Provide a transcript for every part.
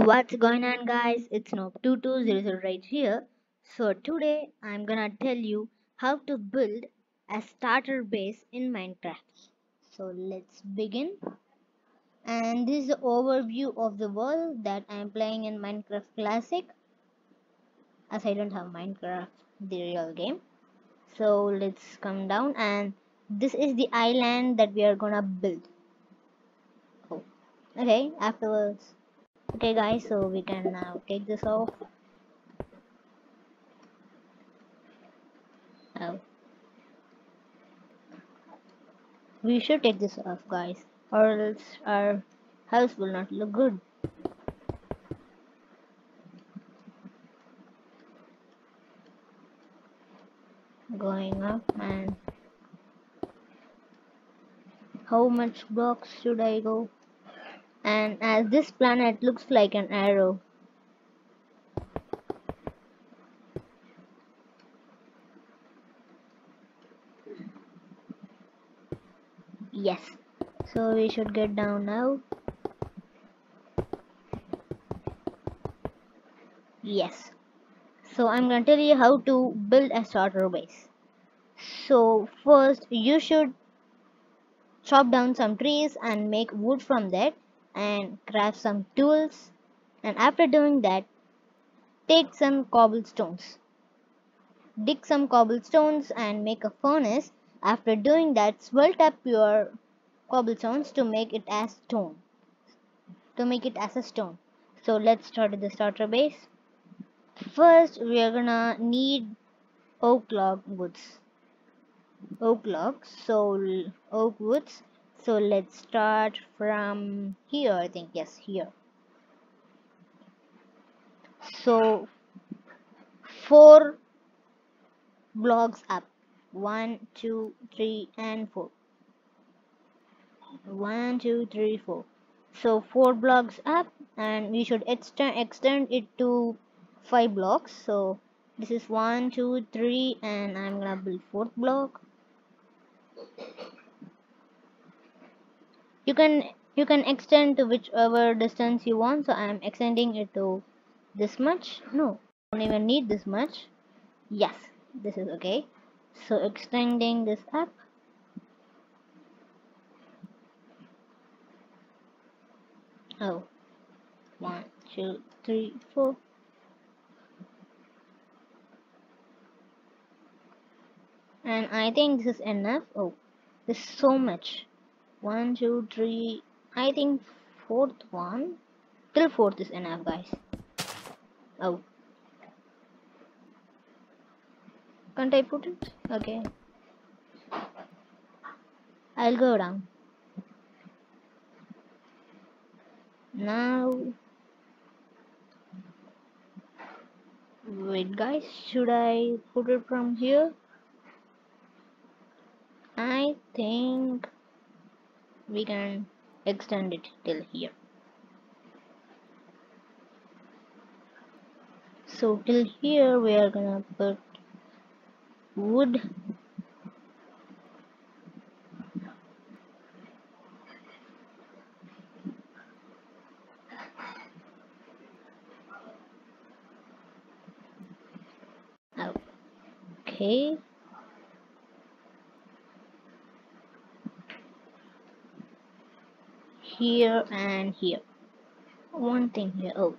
What's going on guys? It's Noob2200 right here. So today I'm gonna tell you how to build a starter base in Minecraft. So let's begin. And this is the overview of the world that I'm playing in Minecraft Classic. As I don't have Minecraft the real game. So let's come down and this is the island that we are gonna build. Oh, okay, afterwards okay guys so we can now take this off. Oh. We should take this off guys or else our house will not look good. Going up and how much blocks should I go and as this planet looks like an arrow. Yes, so we should get down now. Yes, so I'm to tell you how to build a starter base. So first you should chop down some trees and make wood from that and craft some tools. And after doing that take some cobblestones. Dig some cobblestones and make a furnace. After doing that smelt up your cobblestones to make it as stone. To make it as a stone. So let's start with the starter base. First we are gonna need oak log woods. Oak logs so oak woods so let's start from here I think. Yes here. So four blocks up. One two three and four. One two three four. So four blocks up and we should extend extend it to five blocks. So this is one two three and i'm gonna build fourth block you can you can extend to whichever distance you want. So I'm extending it to this much. No don't even need this much. Yes this is okay. So extending this up. Oh one two three four. And I think this is enough. Oh this is so much one two three. I think fourth one. Till fourth is enough guys. Oh. Can't i put it? Okay. I'll go down. Now. Wait guys. Should i put it from here? I think we can extend it till here. So till here we are gonna put wood okay here and here. One thing here. Oh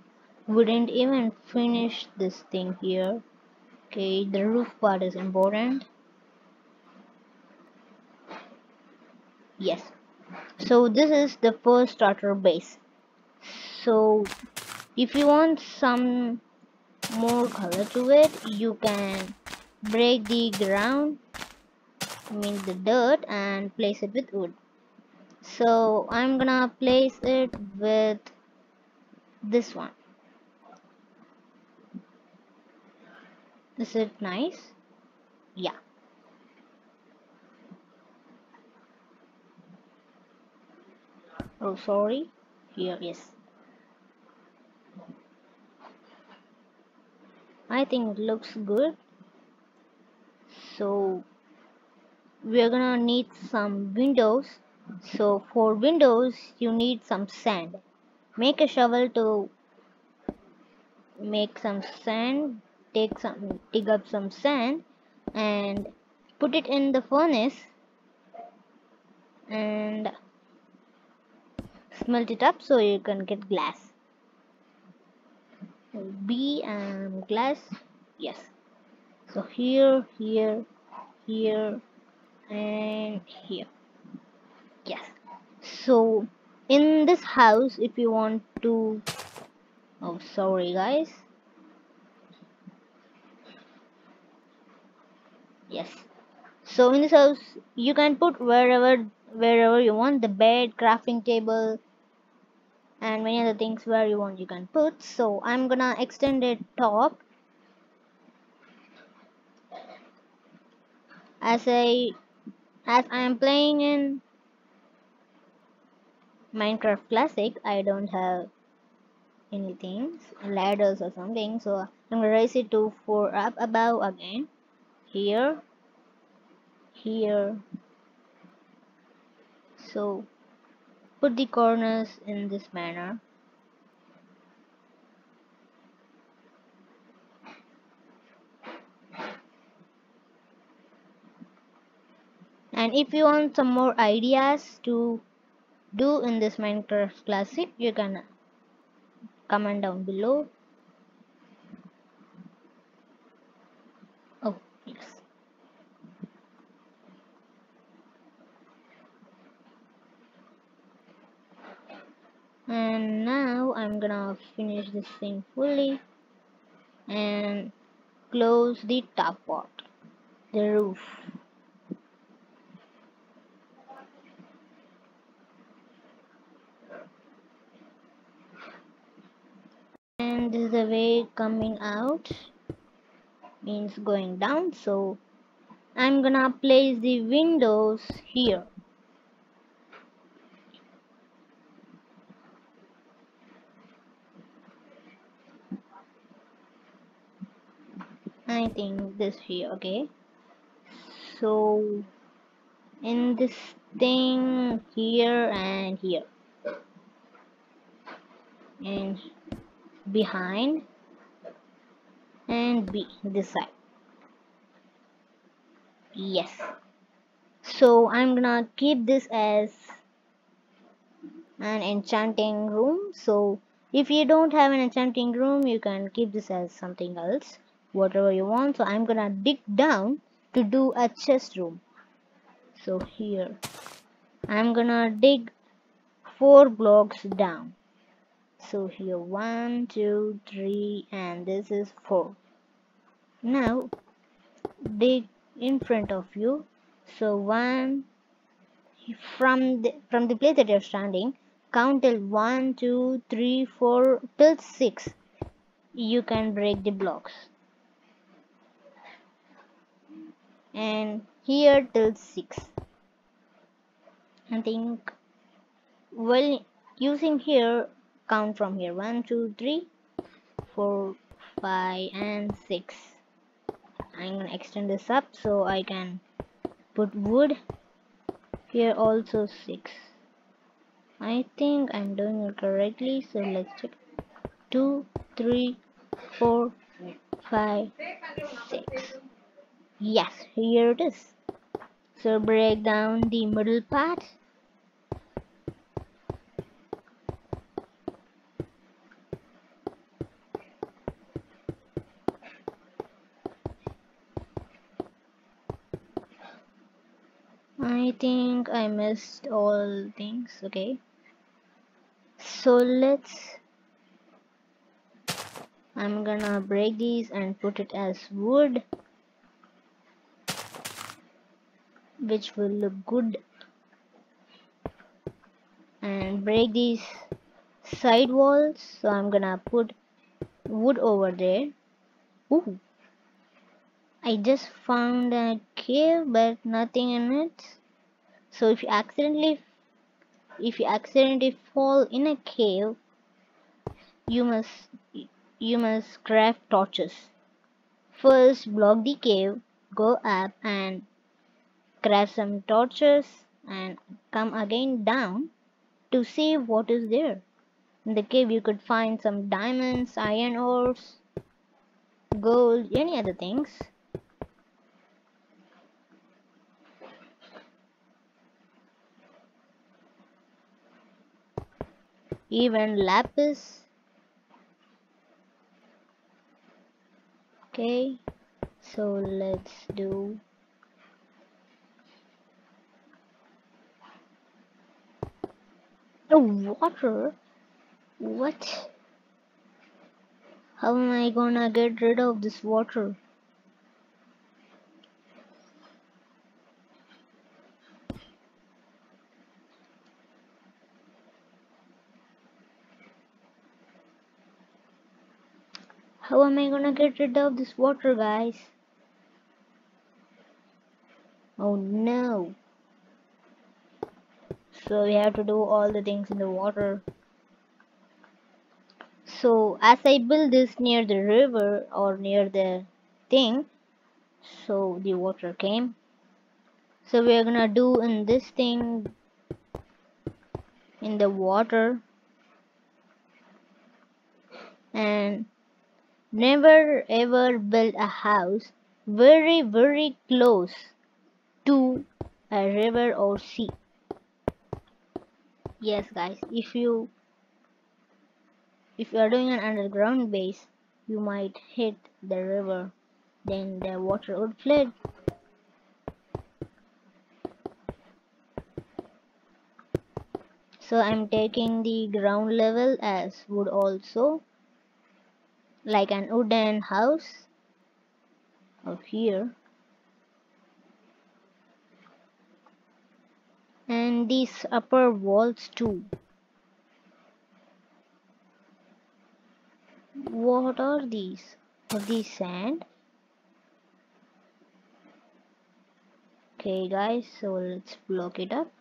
we didn't even finish this thing here. Okay the roof part is important. Yes. So this is the first starter base. So if you want some more color to it you can break the ground I mean the dirt and place it with wood so I'm gonna place it with this one. Is it nice? Yeah. Oh sorry. Here yes. I think it looks good. So we're gonna need some windows so for windows you need some sand. Make a shovel to make some sand take some dig up some sand and put it in the furnace and smelt it up so you can get glass. B and glass yes. So here here here and here yes. So in this house if you want to oh sorry guys. Yes. So in this house you can put wherever wherever you want the bed crafting table and many other things where you want you can put. So I'm gonna extend it top. As I as I am playing in Minecraft Classic I don't have anything. Ladders or something so I'm gonna raise it to 4 up above again. Here. Here. So Put the corners in this manner. And if you want some more ideas to do in this Minecraft Classic, you can comment down below. Oh, yes. and now I'm gonna finish this thing fully and close the top part the roof and this is the way coming out means going down. So I'm gonna place the windows here. I think this here okay? So in this thing here and here. And behind and B this side. Yes. So I'm gonna keep this as an enchanting room. So if you don't have an enchanting room you can keep this as something else whatever you want. So I'm gonna dig down to do a chest room. So here. I'm gonna dig four blocks down so here one two three and this is four. Now dig in front of you. So one from the from the place that you're standing count till one two three four till six. You can break the blocks. And here till 6 I think well using here count from here. 1 2 3 4 5 and 6 I'm gonna extend this up so I can put wood here also 6 I think I'm doing it correctly so let's check. 2 3 4 5 6 Yes, here it is. So break down the middle part. I think I missed all things, okay. So let's I'm gonna break these and put it as wood which will look good and break these side walls so I'm gonna put wood over there Ooh. I just found a cave but nothing in it so if you accidentally if you accidentally fall in a cave you must you must craft torches first block the cave go up and grab some torches and come again down to see what is there In the cave you could find some diamonds, iron ores, gold, any other things. Even lapis. Okay, so let's do the water what? How am I gonna get rid of this water? How am I gonna get rid of this water, guys? Oh no. So we have to do all the things in the water so as I build this near the river or near the thing so the water came so we are gonna do in this thing in the water and never ever build a house very very close to a river or sea yes guys if you if you are doing an underground base, you might hit the river, then the water would flood. So I'm taking the ground level as wood also, like an wooden house of here. And these upper walls too. What are these? Are these sand? Okay guys, so let's block it up.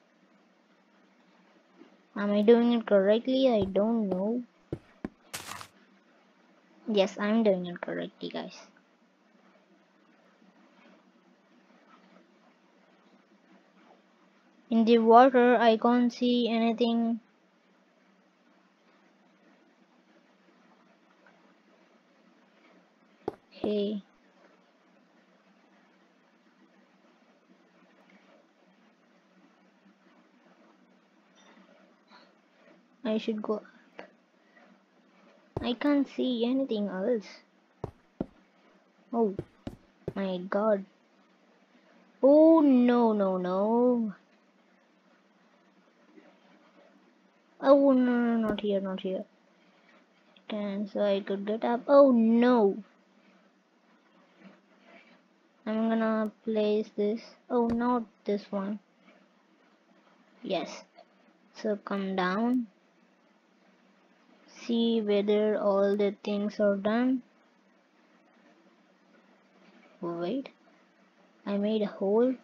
Am I doing it correctly? I don't know. Yes, I'm doing it correctly guys. In the water, I can't see anything Okay. I should go. I can't see anything else. Oh my god. Oh no no no. Oh no no not here not here. Can so I could get up. Oh no. I'm gonna place this oh not this one yes so come down see whether all the things are done. Wait I made a hole.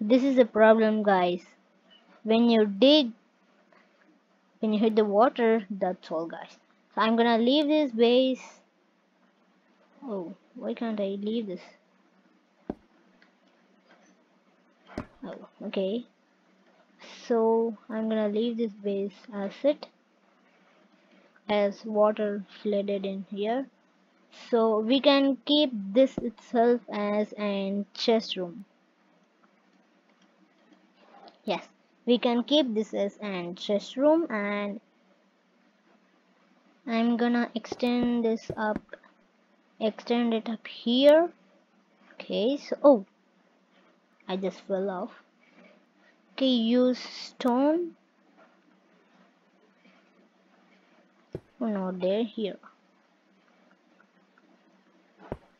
This is a problem guys. When you dig when you hit the water that's all guys. So I'm gonna leave this base. Oh why can't I leave this? Oh, okay. So I'm gonna leave this base as it as water flooded in here. So we can keep this itself as an chest room. Yes, we can keep this as an chest room and I'm gonna extend this up extend it up here okay so oh I just fell off okay use stone? Oh not there here.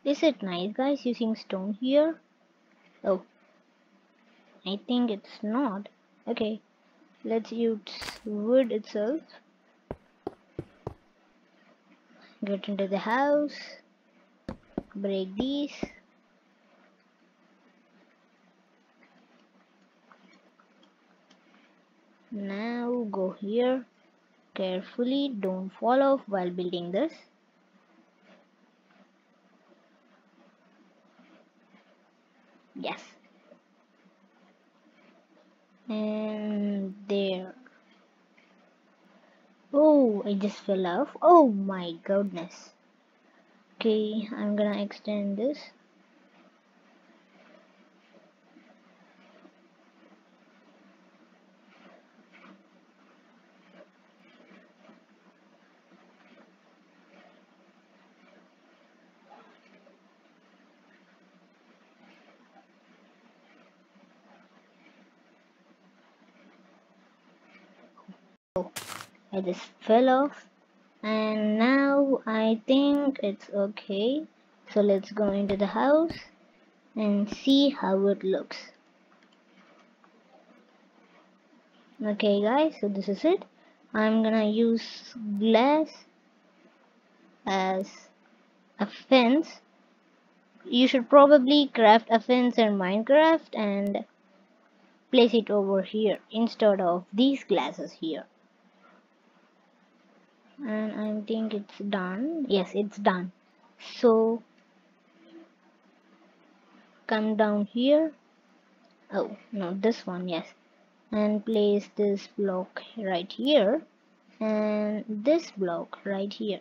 Is it nice guys using stone here? Oh I think it's not. Okay let's use wood itself. Get into the house. Break these now go here carefully. Don't fall off while building this. Yes. And there. Oh, I just fell off. Oh my goodness. Okay I'm gonna extend this I just fell off and now I think it's okay. So let's go into the house and see how it looks. Okay guys so this is it. I'm gonna use glass as a fence. You should probably craft a fence in Minecraft and place it over here instead of these glasses here and I think it's done. Yes it's done. So come down here. Oh no this one yes. And place this block right here. And this block right here.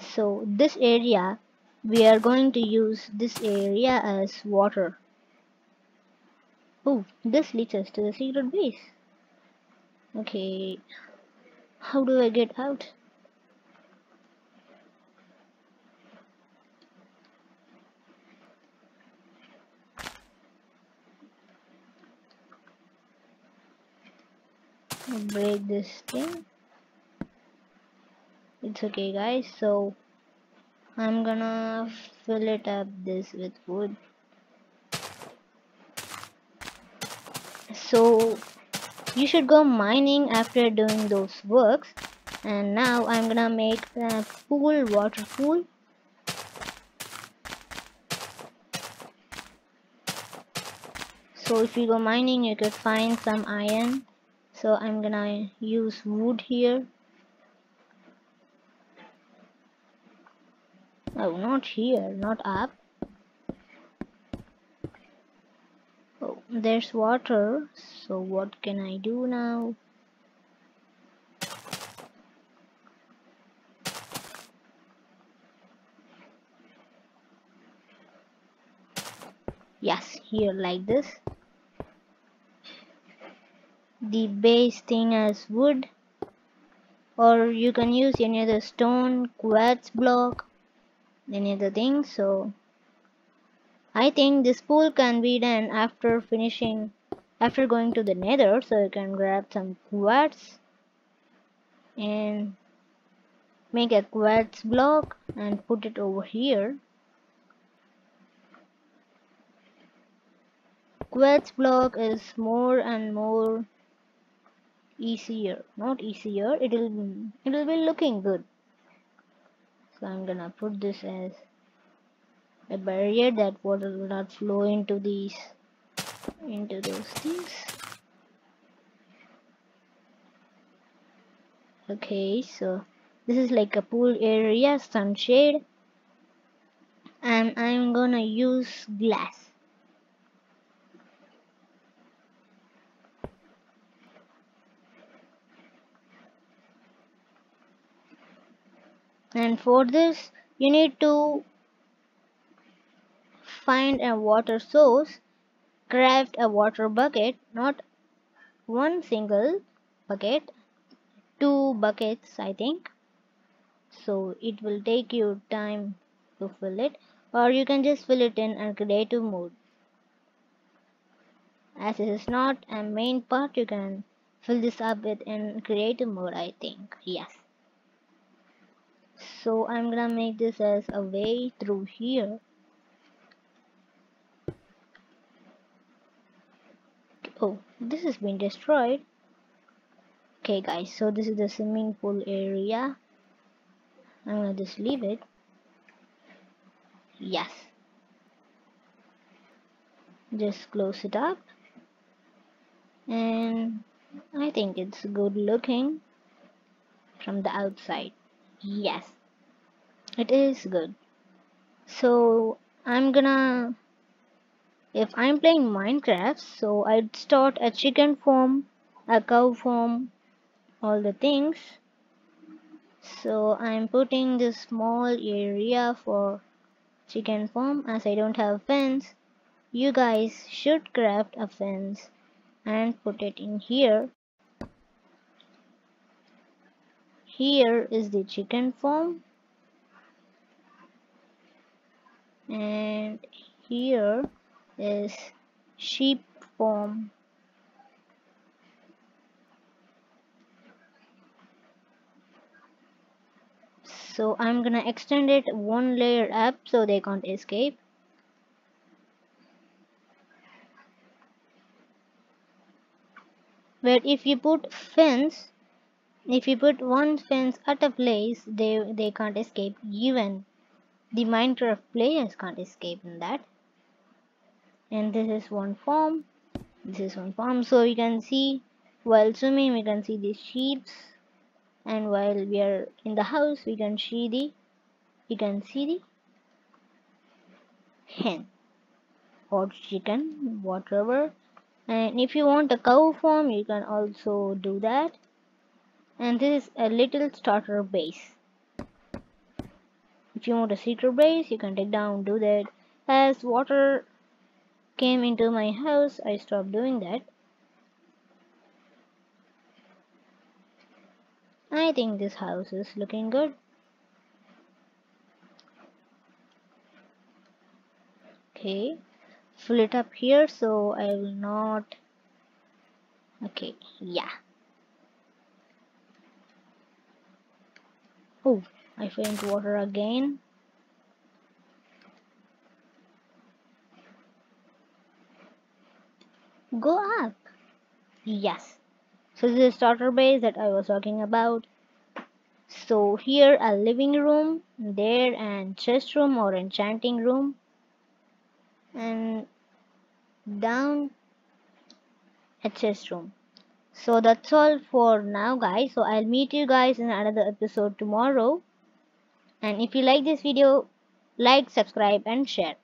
So this area we are going to use this area as water Oh, this leads us to the secret base. Okay, how do I get out? break this thing it's okay guys so I'm gonna fill it up this with wood so you should go mining after doing those works. And now I'm gonna make a pool water pool. So if you go mining you could find some iron. So I'm gonna use wood here. Oh not here not up there's water so what can I do now? Yes here like this. The base thing as wood or you can use any other stone quartz block any other thing so I think this pool can be done after finishing after going to the nether so you can grab some quartz and make a quartz block and put it over here. Quartz block is more and more easier not easier it'll it'll be looking good. So I'm gonna put this as a barrier that water will not flow into these into those things. Okay so this is like a pool area sunshade. And I'm gonna use glass. And for this you need to find a water source, craft a water bucket, not one single bucket, two buckets I think. So it will take you time to fill it or you can just fill it in a creative mode. As it is not a main part you can fill this up with in creative mode I think. Yes. So I'm gonna make this as a way through here oh this has been destroyed. Okay guys so this is the swimming pool area. I'm gonna just leave it. Yes. Just close it up. And I think it's good looking from the outside. Yes. It is good. So I'm gonna if I'm playing Minecraft so I'd start a chicken farm a cow farm all the things. So I'm putting this small area for chicken farm as I don't have fence. You guys should craft a fence and put it in here. Here is the chicken farm. And here is sheep farm so I'm gonna extend it one layer up so they can't escape. But if you put fence if you put one fence at a place they they can't escape even. The minecraft players can't escape in that and this is one farm this is one farm so you can see while swimming we can see the sheep and while we are in the house we can see the you can see the hen or chicken whatever. And if you want a cow farm you can also do that. And this is a little starter base. If you want a secret base you can take down do that as water came into my house I stopped doing that. I think this house is looking good. Okay fill it up here so I will not okay yeah. Oh I fell into water again go up. Yes. So this is starter base that I was talking about. So here a living room there and chest room or enchanting room. And down a chest room. So that's all for now guys. So i'll meet you guys in another episode tomorrow. And if you like this video like subscribe and share